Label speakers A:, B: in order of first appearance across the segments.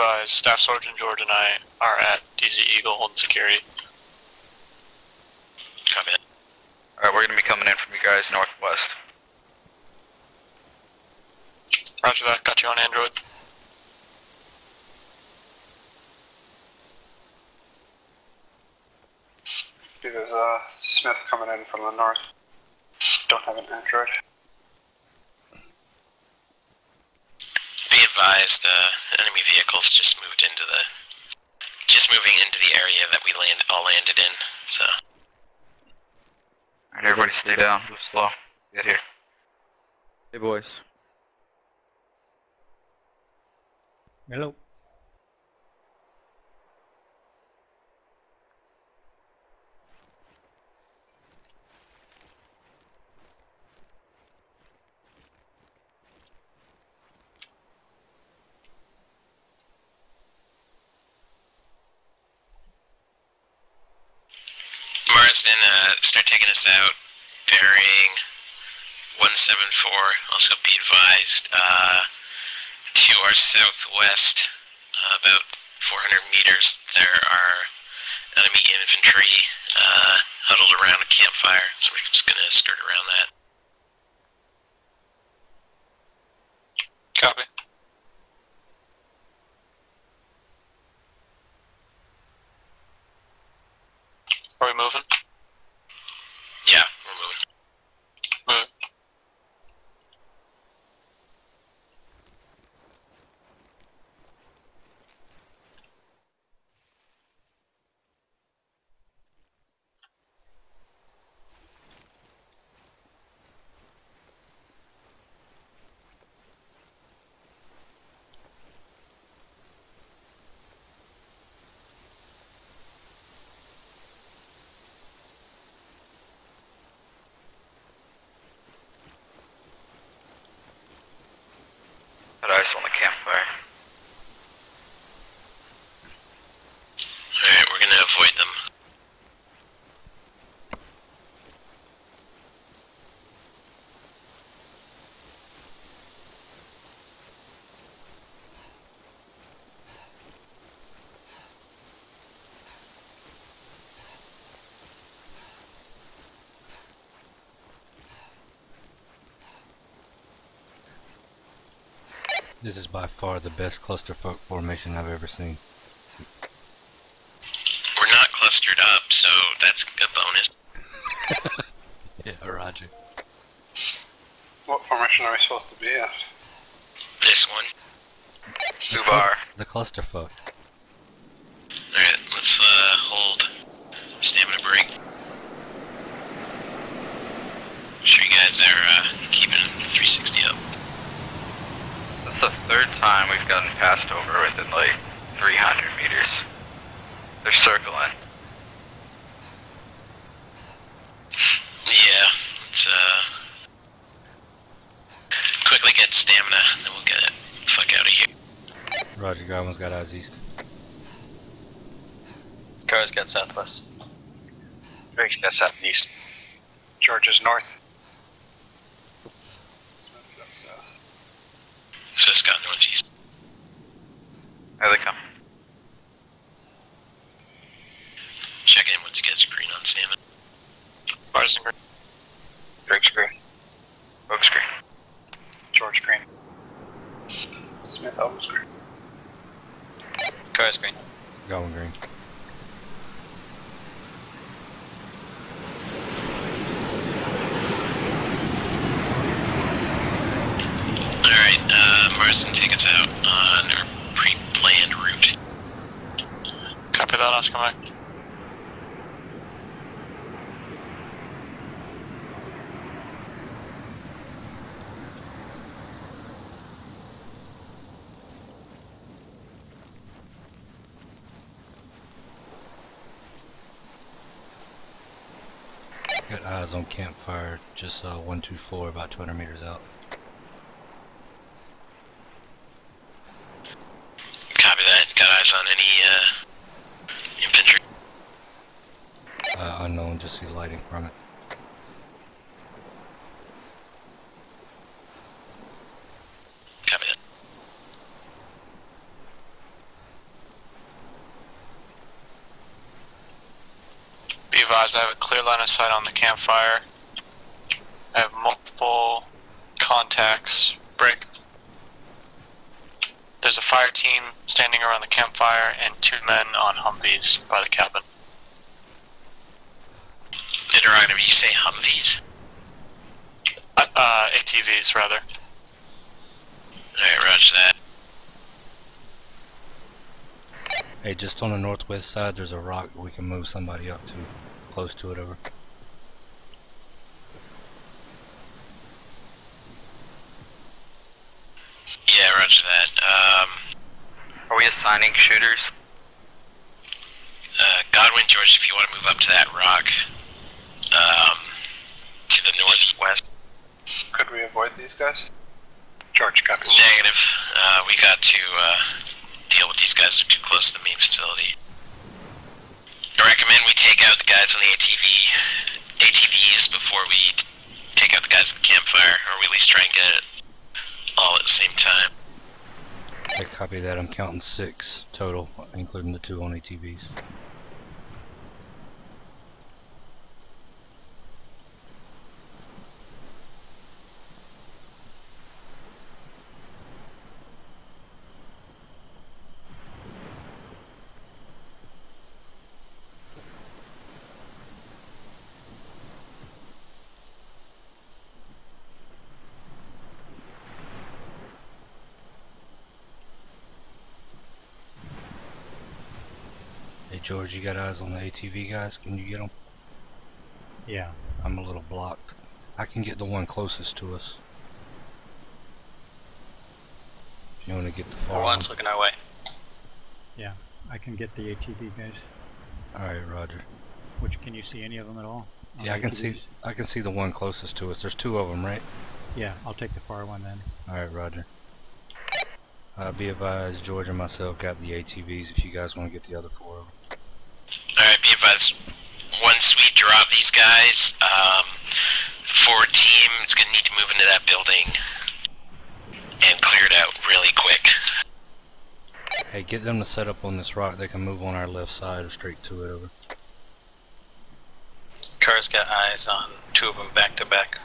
A: Okay.
B: Be advised, Staff Sergeant George and I are at DZ Eagle holding security.
C: Copy that. Alright, we're gonna be coming in from you guys northwest.
B: Roger that, got you on Android.
D: There's uh, Smith coming in from the north. Don't have an Android.
E: Be advised, uh, enemy vehicles just moved into the, just moving into the area that we land, all landed in, so.
C: Alright, everybody stay down, move slow. Get here.
F: Hey boys.
A: Hello.
E: Marsden, uh, start taking us out, bearing 174, also be advised, uh, to our southwest, uh, about 400 meters, there are enemy infantry, uh, huddled around a campfire, so we're just gonna skirt around that.
B: Copy. Are we moving?
E: Yeah, we're moving.
B: Move.
C: Put ice on the campfire.
E: Alright, we're gonna avoid them.
A: This is by far the best cluster formation I've ever seen.
E: We're not clustered up, so that's a bonus.
A: Yeah, Roger.
D: What formation are we supposed to be at?
E: This one.
C: Uvar.
A: The clusterfuck.
E: Alright, let's uh, hold stamina break. Sure you guys are uh, keeping 360 up.
C: That's the third time we've gotten passed over within like 300 meters. They're circling.
E: Yeah, let's uh quickly get stamina, and then we'll get it fuck out of here.
A: Roger, Godwin's got eyes east.
B: Cars got southwest.
D: Drake's got southeast. George is north. That's, uh,
E: Swiss got northeast.
C: There they come.
E: Check in once you guys are green on stamina.
B: Marsden Green.
D: Drake's green.
C: Oak screen.
D: George green. Smith Elvis green.
B: Cars green.
A: Godwin green.
E: Alright, uh, Marsden, take us out on our pre-planned route.
B: Copy that, Oscar Mike.
A: Eyes on campfire, just uh, 124, about 200 meters out.
E: Copy that. Got eyes on any, uh, infantry?
A: Uh, unknown, just see lighting from it.
E: Copy
B: advised, I have a clear line of sight on the campfire. I have multiple contacts. Break. There's a fire team standing around the campfire and two men on Humvees by the cabin.
E: Interrogative, you say Humvees?
B: Uh, uh, ATVs, rather.
E: Alright, roger that.
A: Hey, just on the northwest side, there's a rock we can move somebody up to, close to it over.
E: Yeah, roger that. Um,
C: Are we assigning shooters?
E: uh, Godwin, George, if you want to move up to that rock, um, to the northwest.
D: Could we avoid these guys? George, copy.
E: Negative. Uh, we got to, uh, deal with these guys who are too close to the main facility. I recommend we take out the guys on the ATV, ATVs before we take out the guys at the campfire, or we at least try and get it all at the same time.
A: I copy that. I'm counting six total, including the two on ATVs. Hey George, you got eyes on the ATV guys? Can you get them?
G: Yeah.
A: I'm a little blocked. I can get the one closest to us. If you want to get the far one.
B: looking our way.
G: Yeah. I can get the ATV guys.
A: Alright, Roger.
G: Which can you see any of them at all?
A: Yeah, I
G: the
A: can see. I can see the one closest to us. There's two of them, right?
G: Yeah, I'll take the far one then.
A: Alright, Roger. Uh, be advised, George and myself got the ATVs if you guys want to get the other four of them.
E: Alright, be advised. Once we drop these guys, um, the forward team is gonna need to move into that building and clear it out really quick.
A: Hey, get them to set up on this rock. They can move on our left side or straight to it over.
B: Car's got eyes on two of them back to back.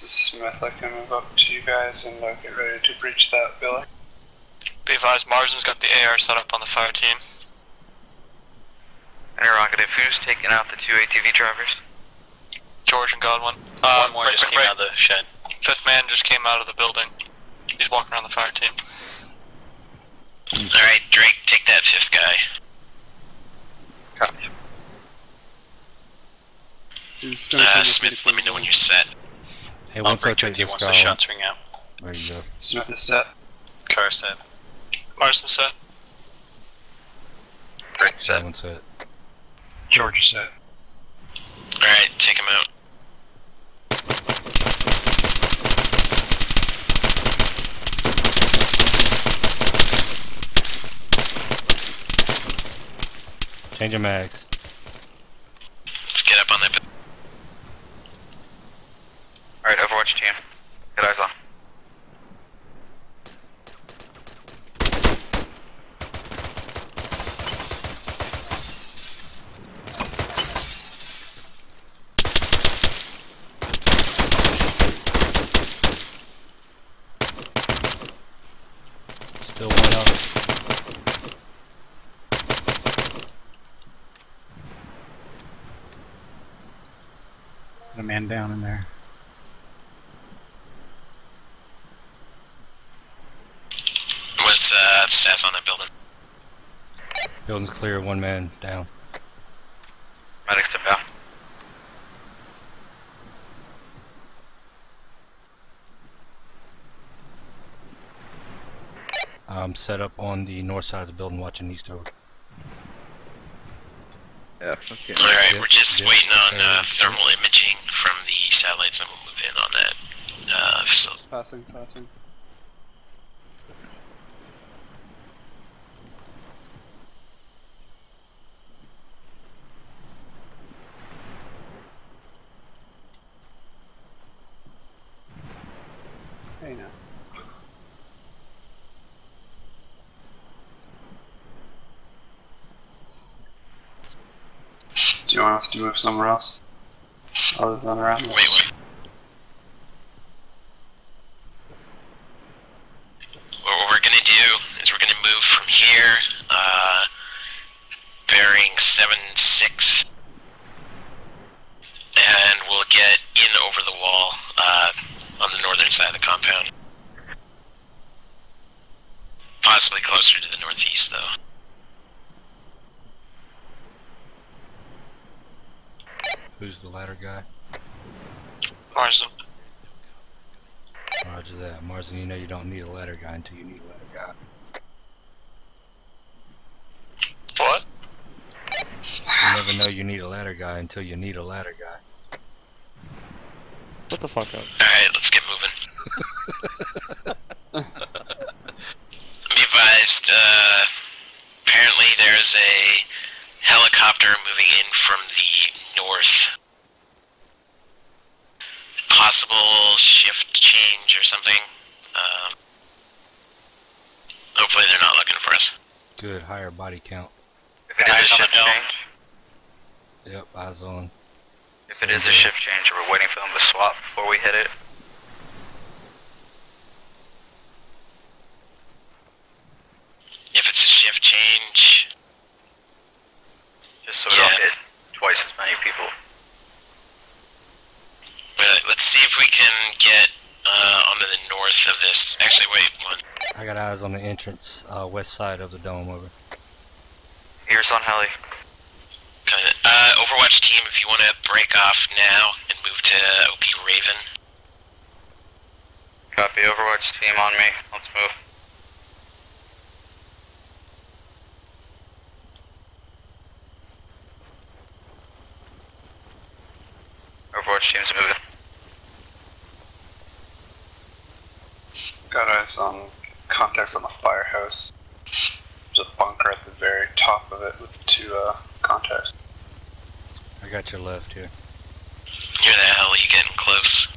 D: This is Smith. I can move up to you guys and uh, get ready to breach that building.
B: Be advised, Marsden's got the AR set up on the fire team.
C: Interrogative, who's taking out the two ATV drivers?
B: George and Godwin. Uh,
H: One more
B: right-
H: just
B: right-
H: came
B: right.
H: out of the shed.
B: Fifth man just came out of the building. He's walking around the fire team.
E: Alright, Drake, take that fifth guy.
C: Copy.
E: Uh, Smith, let me know when you're set.
A: Hey,
H: I'll
A: once I
H: break
A: take
H: with you
A: this
H: once the
A: guy,
H: shots ring out.
A: there you go.
D: Smith is set.
H: Car set.
B: Marsden set.
C: Break set.
A: That one's it.
D: George is set.
E: Alright, take him out.
A: Change your mags.
E: Let's get up on that.
C: Alright, Overwatch team. Get eyes on.
A: Still one up.
G: Put down in there.
E: What's uh, stats on that building?
A: Building's clear. One man down.
C: Medics inbound.
A: I'm set up on the north side of the building, watching east over.
F: Yeah, okay.
E: Alright, we're just
A: yep,
E: waiting on uh, thermal imaging from the satellites and we'll move in on that uh, facility.
D: Passing, passing. Hey now. Do you want us to move somewhere else? Other than around
E: Wait,
D: this?
E: wait. What we're gonna do is we're gonna move from here, uh, bearing seven six, and we'll get in over the wall uh, on the northern side of the compound. Possibly closer to the northeast, though.
A: Who's the ladder guy?
B: Marsden.
A: Roger that. Marsden, you know you don't need a ladder guy until you need a ladder guy.
B: What?
A: You never know you need a ladder guy until you need a ladder guy.
F: What the fuck up?
E: Alright, let's get moving. Be advised, uh, apparently there's a helicopter moving in from the north. Possible shift change or something. Um, hopefully they're not looking for us.
A: Good, higher body count.
C: If it is a shift change,
A: Yep, eyes on.
C: if it is a shift change, we're waiting for them to swap before we hit it.
E: If it's a shift change,
C: Just so we don't hit twice as many people.
E: but let's see if we can get uh, onto the north of this. Actually, wait, one.
A: I got eyes on the entrance, uh, west side of the dome over.
C: Ears on heli.
E: Kinda. Uh, Overwatch team, if you want to break off now and move to OP Raven.
C: Copy Overwatch team on me. Let's move. Overwatch team's moving.
D: Got eyes on contacts on the firehouse. There's a bunker at the very top of it with two uh, contacts.
A: I got your left here.
E: You're the hell, you getting close?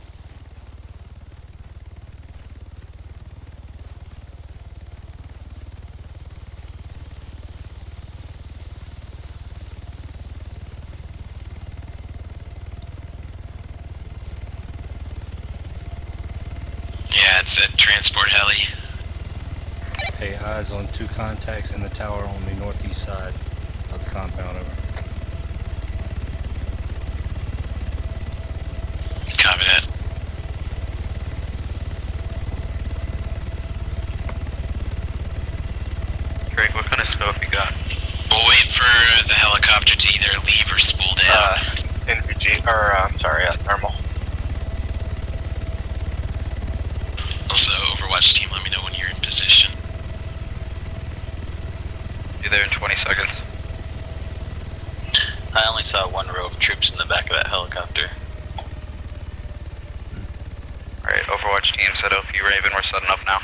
E: Yeah, it's a transport heli.
A: Hey, eyes on two contacts in the tower on the northeast side of the compound over.
E: Copy that.
C: Drake, what kind of scope you got?
E: We'll wait for the helicopter to either leave or spool down.
B: Uh, NVG, or, uh, I'm sorry, uh, thermal.
E: Also, Overwatch team, let me know when you're in position.
C: Be there in 20 seconds.
H: I only saw one row of troops in the back of that helicopter.
C: Alright, Overwatch team's at OP Raven. We're setting up now.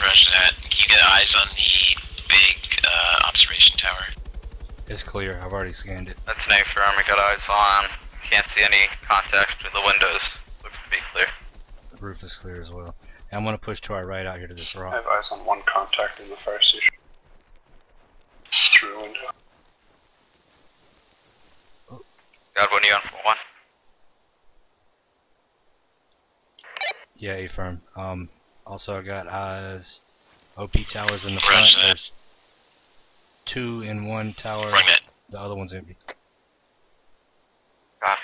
E: Roger that. You get eyes on the big uh, observation tower.
A: It's clear. I've already scanned it.
C: That's an A firm. We got eyes on. Can't see any contacts through the windows. Looks to be clear.
A: The roof is clear as well. And I'm gonna push to our right out here to this rock.
D: I have eyes on one contact in the fire station. Through a window.
C: Got one you on for one.
A: Yeah, A firm. Um, also I got eyes. OP towers in the front.
E: That.
A: There's two in one tower.
E: Bring that.
A: The other one's empty.
C: Copy.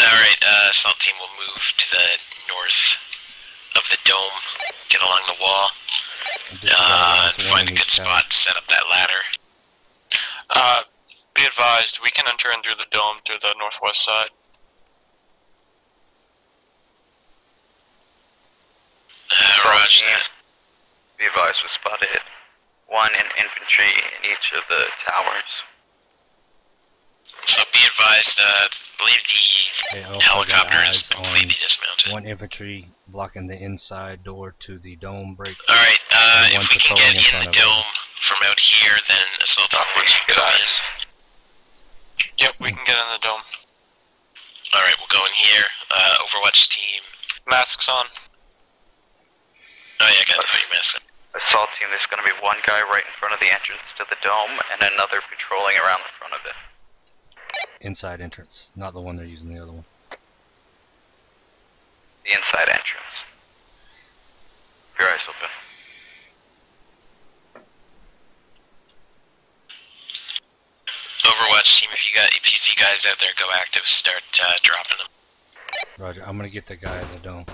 E: Alright, uh, assault team will move to the north of the dome. Get along the wall.
A: And just
E: Uh,
A: about one
E: find a
A: in
E: good
A: each tower.
E: spot. Set up that ladder.
B: Uh, be advised, we can enter in through the dome through the northwest side.
E: Uh, roger.
C: Be advised, we spotted one in infantry in each of the towers.
E: So be advised, uh, believe the helicopter is completely dismounted.
A: One infantry blocking the inside door to the dome break.
E: Alright, uh, if we can get
A: in,
E: in the dome from out here, then assault
C: we
E: can
C: get
E: in.
B: Yep, we can get in the dome.
E: Alright, we'll go in here. Uh, Overwatch team.
B: Masks on.
C: Oh yeah, guys, put your masks on assault team, there's going to be one guy right in front of the entrance to the dome and another patrolling around the front of it.
A: Inside entrance, not the one they're using the other one.
C: The inside entrance. Keep your eyes open.
E: Overwatch team, if you got APC guys out there, go active. Start uh, dropping them.
A: Roger, I'm gonna get the guy in the dome.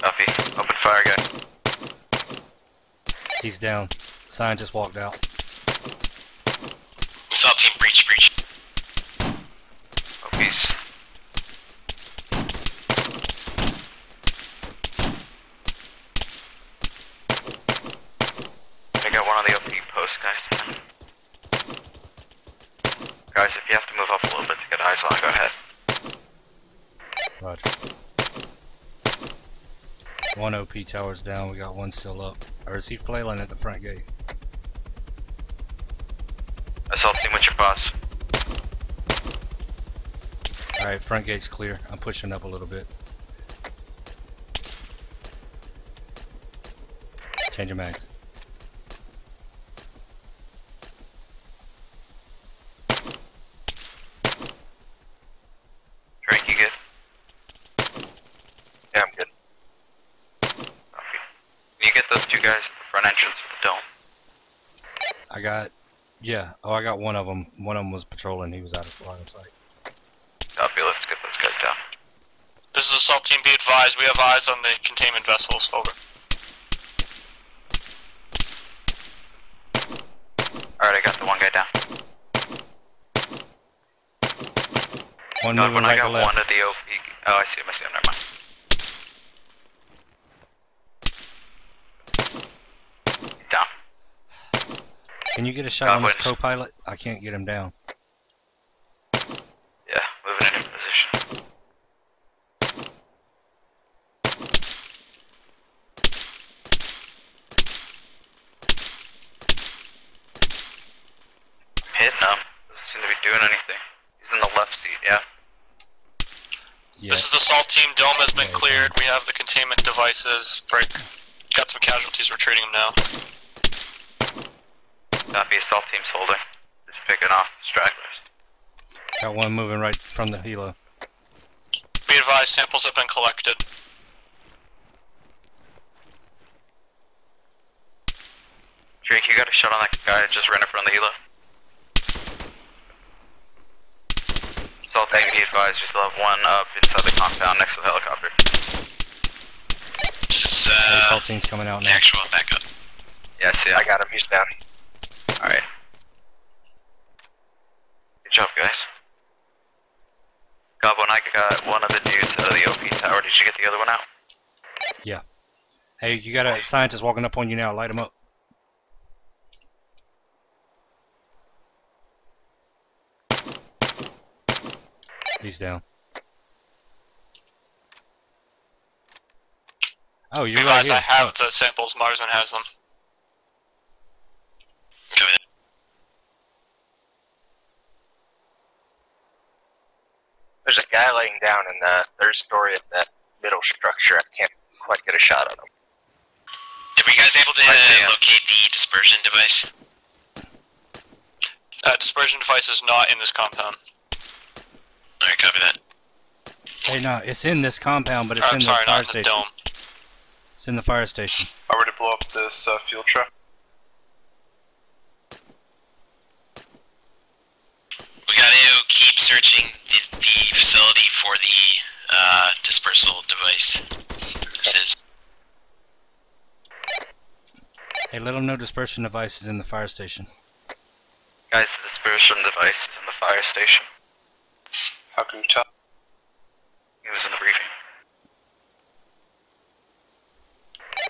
C: Duffy, open fire guy.
A: He's down. Scientist walked out.
E: Assault team, breach, breach.
C: Oh. I got one on the OP post, guys. Guys, if you have to move up a little bit to get eyes on, go ahead.
A: Roger. One OP tower's down, we got one still up. Or is he flailing at the front gate?
C: Assault team, what's your boss?
A: Alright, front gate's clear. I'm pushing up a little bit. Change your mags.
C: Drake, you good? Yeah, I'm good. Copy. Can you get those two guys at the front entrance of the dome?
A: I got, yeah. Oh, I got one of them. One of them was patrolling. He was out of line of sight.
C: Copy, let's get those guys down.
B: This is assault team. Be advised, we have eyes on the containment vessels. Over.
C: Alright, I got the one guy down.
A: One
C: God,
A: moving
C: when I
A: right to
C: got one of the OP. Oh, I see him, I see him, never mind. Down.
A: Can you get a shot on this
C: Godwin.
A: co-pilot? I can't get him down.
C: Yeah, moving into position. Hitting him. Doesn't seem to be doing anything. He's in the left seat, yeah?
A: Yeah.
B: This is assault team. Dome has been cleared. We have the containment devices. Break. Got some casualties. We're treating them now.
C: Copy, assault team's holding. Just picking off the stragglers.
A: Got one moving right from the helo.
B: Be advised, samples have been collected.
C: Drake, you got a shot on that guy just ran in front of the helo? Assault team, be advised, you still have one up inside the compound next to the helicopter.
E: This is
A: Hey,
E: uh,
A: assault team's coming out now.
E: actual backup.
C: Yeah, I see I got him, he's down. Alright. Good job, guys. Goblin, I got one of the dudes out of the OP tower. Did you get the other one out? Yeah.
A: Hey, you got a scientist walking up on you now. Light him up. He's down. Oh, you're right here.
B: I have
A: Oh,
B: the samples. Marsden has them.
I: There's a guy laying down in the third story of that middle structure. I can't quite get a shot on him.
E: Were you guys able to uh, locate the dispersion device?
B: Uh, dispersion device is not in this compound.
E: Alright, copy that.
A: hey, no, it's in this compound, but it's
B: I'm
A: in the fire
B: not in the
A: station.
B: dome.
A: It's in the fire station.
D: Are we to blow up this uh, fuel truck?
E: We gotta keep searching the, the facility for the uh, dispersal device. This is
A: Hey, let them know dispersion device is in the fire station.
C: Guys, the dispersion device is in the fire station.
D: How can you tell?
C: He was in the briefing.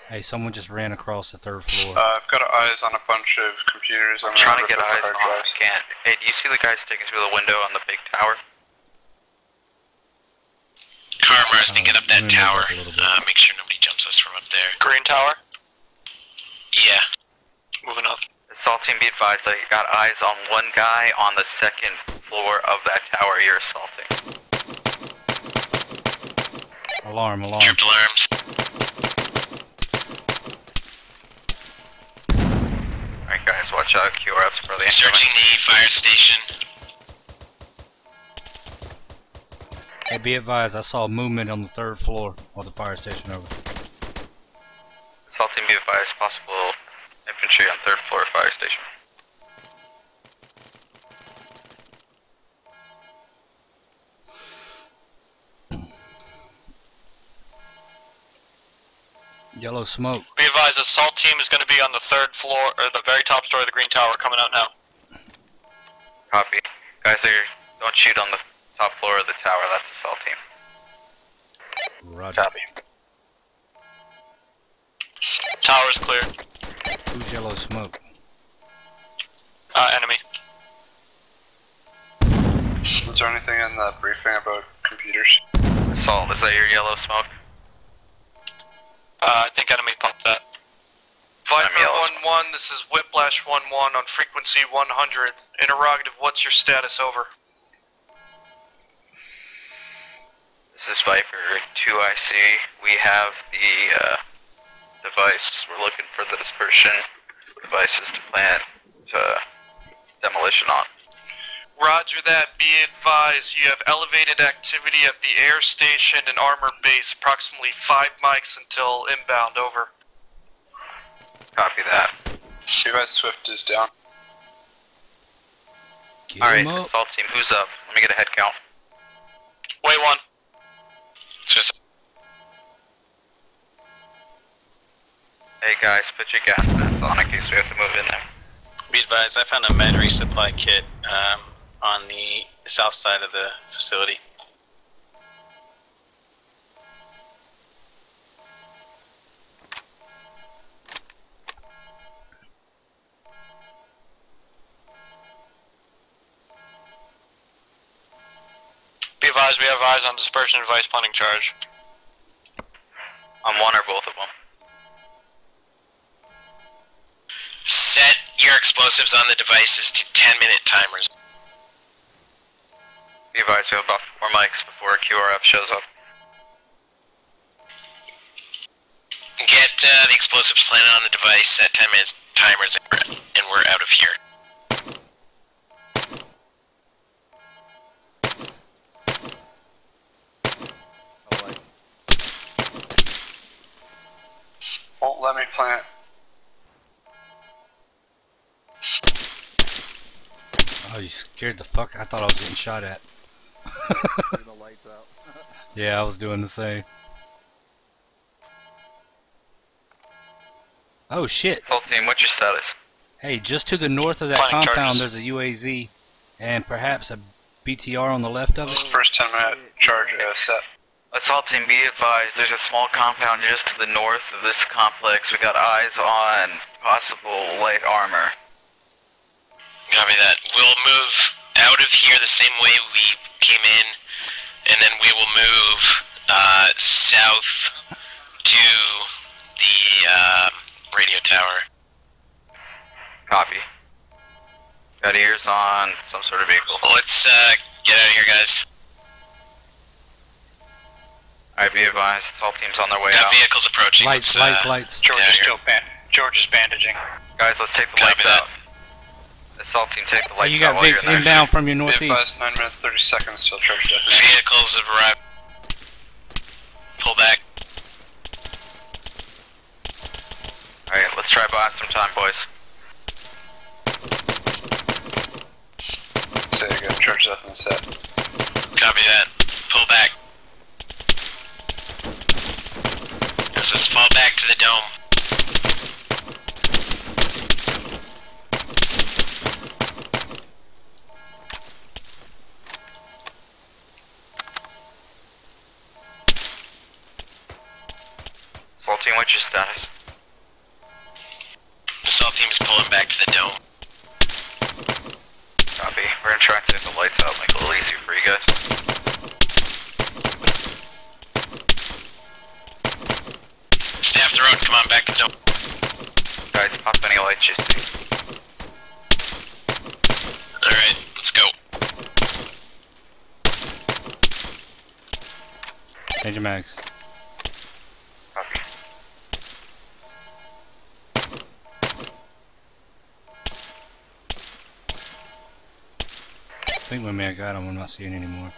A: Hey, someone just ran across the third floor.
D: Uh, I've got eyes on a bunch of computers.
C: I'm
D: I'm
C: trying to get
D: rip
C: eyes
D: up
C: on
D: the hard.
C: I can't. Hey, do you see the guy sticking through the window on the big tower?
E: Karma is
A: Uh,
E: thinking up that
A: let me move
E: tower.
A: up a little bit.
E: Uh, make sure nobody jumps us from up there.
B: Green tower.
E: Yeah.
B: Moving up.
C: Assault team, be advised that you got eyes on one guy on the second floor of that tower you're assaulting.
A: Alarm, alarm.
E: Triple alarms.
C: Alright guys, watch out, QRF's for
E: Searching the fire station.
A: Hey, be advised, I saw movement on the third floor of the fire station over.
C: Assaulting be advised, possible infantry on third floor fire station.
A: Yellow smoke.
B: Be advised, assault team is going to be on the third floor, or the very top story of the Green Tower, coming out now.
C: Copy. Guys, are, don't shoot on the top floor of the tower, that's assault team.
A: Roger.
I: Copy.
B: Tower's clear.
A: Who's yellow smoke?
B: Uh, enemy.
D: Was there anything in the briefing about computers?
C: Assault, is that your yellow smoke?
B: Uh, I think enemy popped that.
J: Viper 1-1, this is Whiplash 1-1 on frequency 100. Interrogative, what's your status over?
C: This is Viper 2IC. We have the uh, device. We're looking for the dispersion devices to plant uh, demolition on.
J: Roger that, be advised, you have elevated activity at the air station and armor base, approximately 5 mics until inbound, over.
C: Copy that.
D: Levi Swift is down.
C: Alright,
A: him
C: assault team, who's up? Let me get a head count.
B: Wait one.
E: Just
C: Hey guys, put your gas masks on in case we have to move in there.
H: Be advised, I found a med resupply kit um, on the south side of the facility.
B: Be advised, we have eyes on dispersion device planning charge.
C: On one or both of them.
E: set your explosives on the devices to 10 minute timers.
C: Be advised, we have about four mics before QRF shows up.
E: Get uh, the explosives planted on the device, set 10 minutes timers, and we're, and we're out of here.
D: Won't let me plant.
A: Oh, you scared the fuck. I thought I was getting shot at. yeah, I was doing the same. Oh shit.
C: Assault team, what's your status?
A: Hey, just to the north of that
B: Planning
A: compound,
B: charges.
A: there's a UAZ and perhaps a BTR on the left of it.
D: First 10 minute charge uh, set.
C: Assault team, be advised, there's a small compound just to the north of this complex. We got eyes on possible light armor.
E: Copy that. We'll move out of here the same way we came in, and then we will move uh, south to the uh, radio tower.
C: Copy. Got ears on some sort of vehicle.
E: Let's uh, get out of here, guys.
C: Alright, be advised, All team's on their way
E: Got
C: out.
E: vehicles approaching.
A: Lights,
E: Let's, uh,
A: lights, lights.
D: George is still ban- George is bandaging.
C: Guys, let's take the
E: Copy
C: lights
E: that.
C: out. Assault team, take the lights
A: you got
C: while vics
A: inbound from your northeast.
D: advised, 9 minutes 30 seconds till charge death.
E: Vehicles have arrived. Pull back.
C: Alright, let's try buying some time, boys.
D: Say again, charge death and set.
E: Copy that. Pull back. This is fall back to the dome.
C: Assault team, what's your status?
E: Assault team is pulling back to the dome.
C: Copy. We're gonna try and the lights out, make it a little easier for you guys.
E: Staff the road, come on back to the dome.
C: Guys, pop any lights you see.
E: Alright, let's go.
A: Change your mags. Think maybe I got him. I'm not seeing anymore.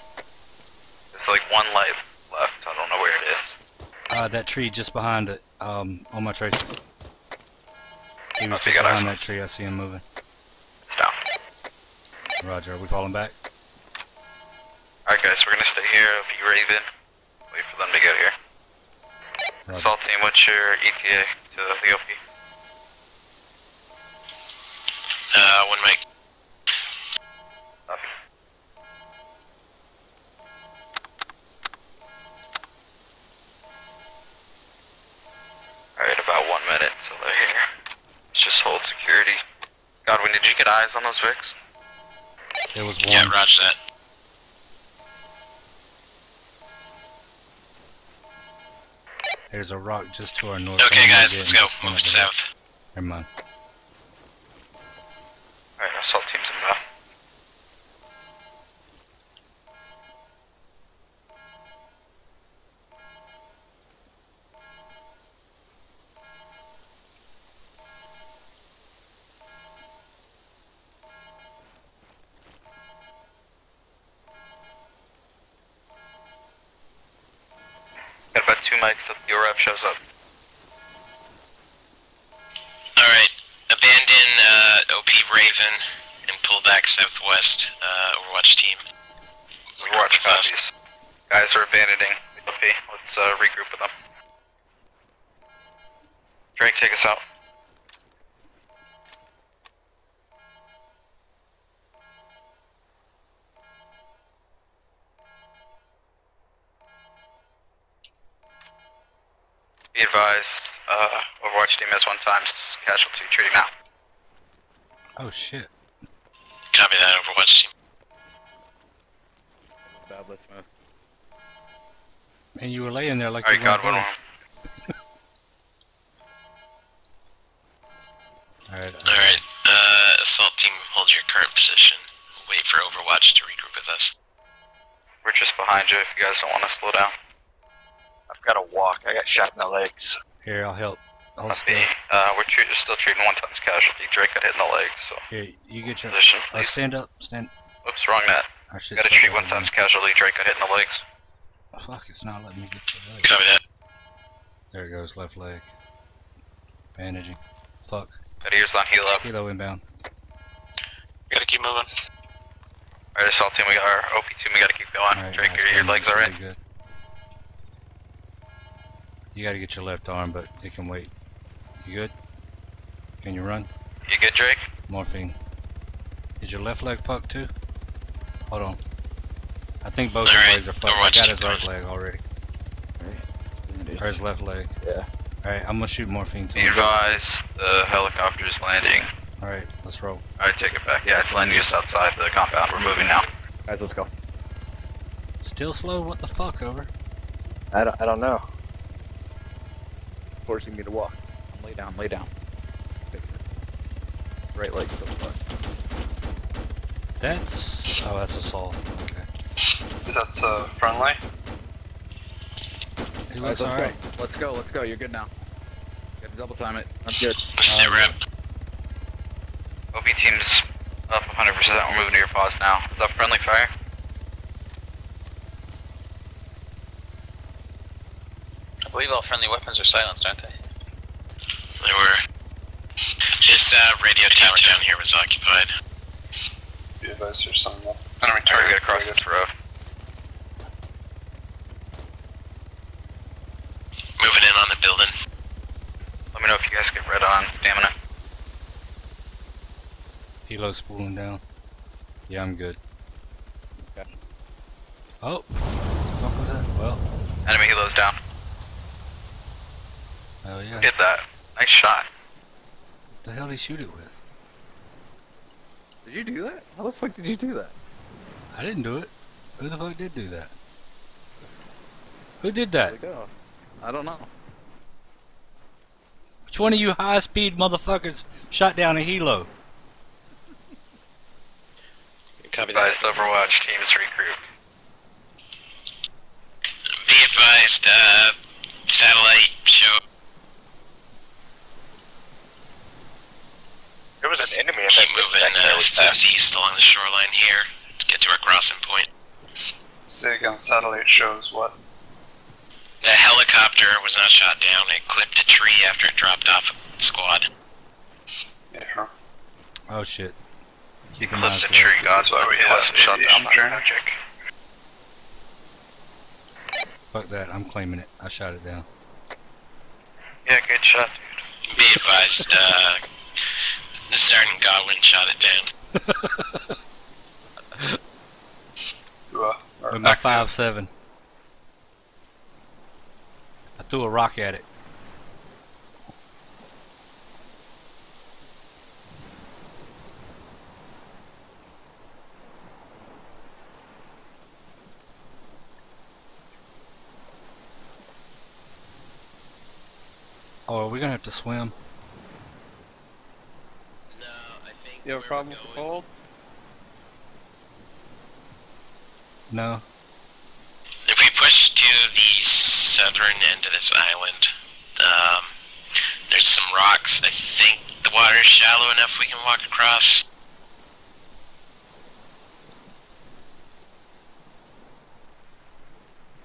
C: There's like one light left. I don't know where it is.
A: Uh, that tree just behind it. Um, on my trace. He was just behind that tree. I see him moving.
C: Stop.
A: Roger. Are we falling back?
C: Alright guys, we're gonna stay here, be Raven. Wait for them to get here.
A: Roger.
C: Assault team, what's your ETA to the OP?
E: Uh, one mic.
C: On those vics?
A: There was one.
E: Yeah, roger that.
A: There's a rock just to our north.
E: Okay, guys, let's go.
A: this one
E: Moving
A: over there.
E: south.
A: Never mind.
C: Alright, assault
A: Man, you were laying there like
C: Alright,
A: you weren't
C: on.
A: Alright.
E: Alright, uh, assault team, hold your current position. Wait for Overwatch to regroup with us.
C: we're just behind you if you guys don't want to slow down.
I: I've got to walk. I got shot in the legs.
A: Here, I'll help. Hold
C: Copy.
A: still.
C: Uh, we're tre- still treating one times casualty. Drake got hit in the leg, so
A: Here, you get your.
C: position, please.
A: stand up. Stand.
C: Oops, wrong net.
A: Our shit's
C: Gotta treat one times casualty. Drake got hit in the legs.
A: Fuck, it's not letting me get to the leg.
E: Copy that.
A: There it goes, left leg. Bandaging. Fuck.
C: Got ears on heal up.
A: Kilo inbound.
B: Gotta keep moving.
C: Alright, assault team, we got our OP team. We gotta keep going.
A: Alright,
C: Drake,
A: nice,
C: your, your legs alright?
A: Good. You gotta get your left arm, but it can wait. You good? Can you run?
C: You good, Drake?
A: Morphine. Is your left leg fucked too? Hold on. I think both his
E: Alright,
A: legs are fucked. I got his right leg already.
K: Bandage.
A: Or his left leg.
K: Yeah.
A: Alright, I'm gonna shoot morphine to
C: Be
A: him.
C: advised, the helicopter is landing.
A: Alright, let's roll.
C: Alright, take it back. Yeah, it's landing just outside the compound. We're moving now.
K: Guys, let's go.
A: Still slow? What the fuck, over?
K: I don't, I don't know. Forcing me to walk. I'm Lay down, lay down. Fix it. Right leg still fucked.
A: That's... Oh, that's assault. Okay.
D: That's uh, friendly.
A: He
K: Alright, let's
A: alright.
K: go. Let's go, let's go. You're good now. Gotta double time it. I'm good.
E: Sit
A: Um,
E: rep.
C: OP team's up 100%. We're moving to your pause now. Is that friendly fire?
H: I believe all friendly weapons are silenced, aren't they?
E: They were. This uh, radio tower down here was occupied.
D: Be advised, there's someone up.
C: I'm gonna return to across this road.
E: Moving in on the building.
C: Let me know if you guys get red on stamina.
A: Helo's spooling down. Yeah, I'm good.
K: Okay.
A: Oh! What the fuck was that? Well,
C: Enemy helos down.
A: Oh yeah.
C: Get that. Nice shot.
A: What the hell did he shoot it with?
K: Did you do that? How the fuck did you do that?
A: I didn't do it. Who the fuck did do that? Who did that?
K: Go? I don't know.
A: Which one of you high speed motherfuckers shot down a helo?
E: Copy that.
C: Advised Overwatch teams regroup.
E: Be advised, uh, satellite show.
I: There was an enemy in
E: Keep
I: that
E: moving
I: back there
E: uh,
I: with that.
E: southeast along the shoreline here to get to our crossing point.
D: Say again, satellite shows what?
E: The helicopter was not shot down. It clipped a tree after it dropped off a squad.
D: Yeah.
A: Oh shit. Keep an
C: Clipped
A: eye
C: the tree,
D: That's why we have
C: wasn't shut down by magic.
A: Fuck that, I'm claiming it. I shot it down.
C: Yeah, good shot, dude.
E: Be advised, uh, the Sergeant Godwin shot it down.
D: Or
A: With my five seven. I threw a rock at it. Oh, are we gonna have to swim?
E: No, I think.
F: You have a problem with the cold?
A: No.
E: If we push to the southern end of this island, um, there's some rocks. I think the water is shallow enough we can walk across.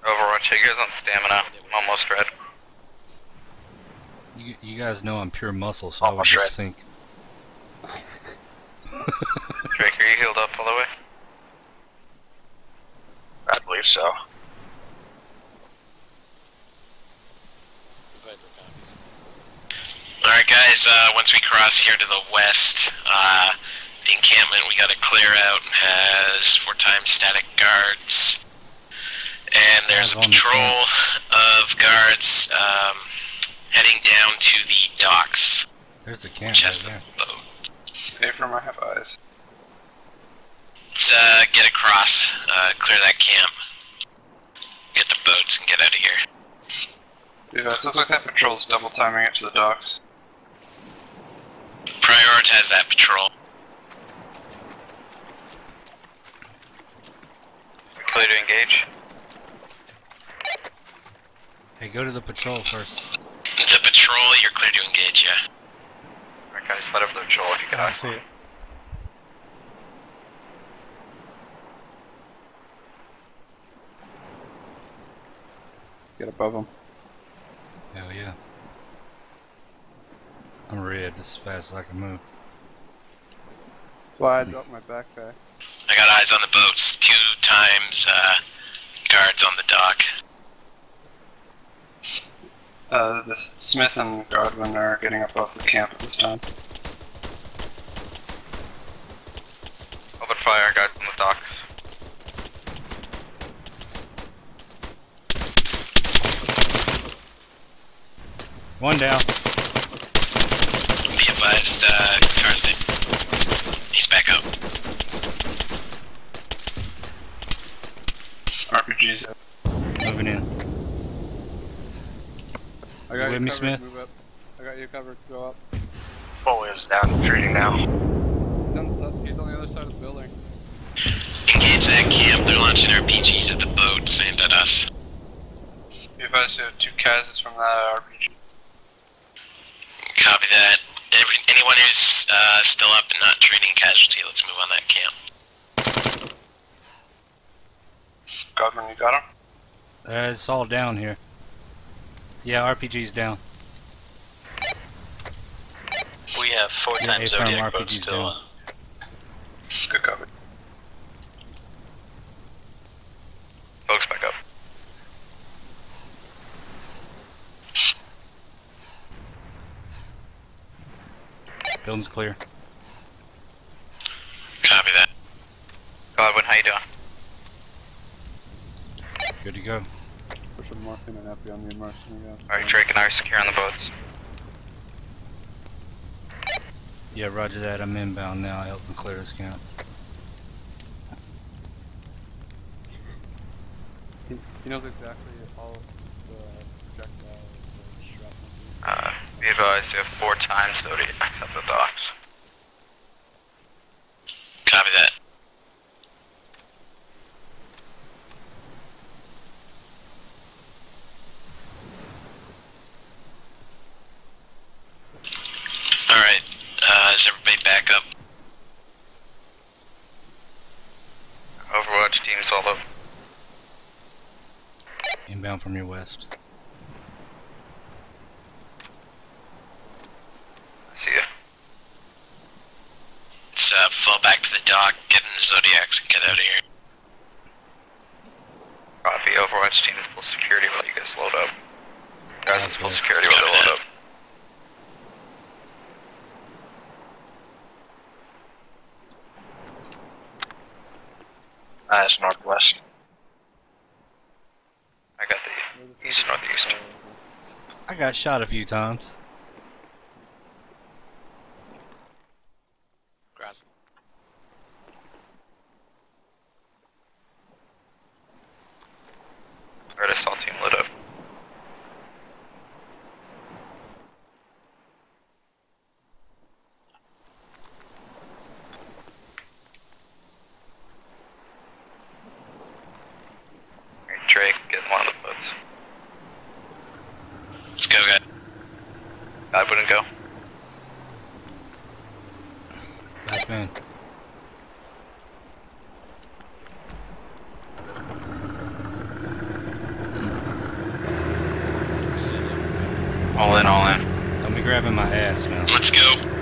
C: Overwatch, you guys on stamina? I'm almost red.
A: You, you guys know I'm pure muscle, so I would
C: Almost
A: just sink.
C: Drake, are you healed up all the way?
I: I believe so.
E: Alright guys, uh, once we cross here to the west, uh, the encampment we gotta clear out has four times static guards. And there's a
A: Guys on the
E: patrol of guards, um, heading down to the docks,
A: There's the camp
E: which
A: right
E: the
A: there.
E: boat.
D: Pay for my have eyes.
E: Let's, uh, get across, uh, clear that camp, get the boats and get out of here.
D: Yeah, it looks like that patrol's double timing it to the docks.
E: Prioritize that patrol.
C: Clear to engage.
A: Hey, go to the patrol first.
E: The patrol, you're clear to engage, yeah.
C: Alright guys, let up the patrol if you can.
G: I see it.
D: Get above them.
A: Hell yeah. I'm red. This is fast as I can move.
F: Why I dropped my backpack.
E: I got eyes on the boats, two times, uh, guards on the dock.
D: Uh, the Smith and Godwin are getting up off the camp at this time.
C: Open fire, guys on the docks.
A: One down.
E: Be advised, uh, Tarzan. He's back up.
D: RPGs.
A: Moving in.
F: I
A: You
F: got
A: with
F: you
A: me,
F: covered.
A: Smith?
F: Move up. I got you covered. Go up.
I: Folio's down, retreating now.
F: He's on, the, he's on the other side of the building.
E: Engage that camp. They're launching RPGs at the boats and at us.
D: Be advised you have two cases from that RPG.
E: Copy that. Every, anyone who's uh, still up and not trading casualty, let's move on that camp.
D: Godwin, you got him?
A: Uh, it's all down here. Yeah, RPG's down.
H: We have four
A: Yeah,
H: times Zodiac boats
A: RPG's
H: still.
A: down.
D: Good cover.
C: Folks back up.
A: Building's clear.
E: Copy that.
C: Godwin, how you doing?
A: Good to go.
F: Push some morphine and epi on the immersion again.
C: Alright, Drake and I are secure on the boats.
A: Yeah, roger that. I'm inbound now. Help them clear this camp.
F: He, he knows exactly all the projectiles, the shrapnel.
C: Uh, be advised you have four times Zodiac at the docks.
E: Copy that. Alright, uh, is everybody back up?
C: Overwatch teams all up.
A: From your west.
C: See ya.
E: Let's uh, fall back to the dock, get in the Zodiacs, and get out of here.
C: Copy. Overwatch team full security while you guys load up. Guys, it's full security while they load up.
I: Uh, it's northwest.
C: I got the east northeast.
A: I got shot a few times.
H: Grass.
C: Alright, I saw team lit up. Alright, Drake, get him on the boats.
E: Let's go, guys.
C: I wouldn't go.
A: Last man.
C: All in, all in.
A: Don't be grabbing my ass.
E: Let's go.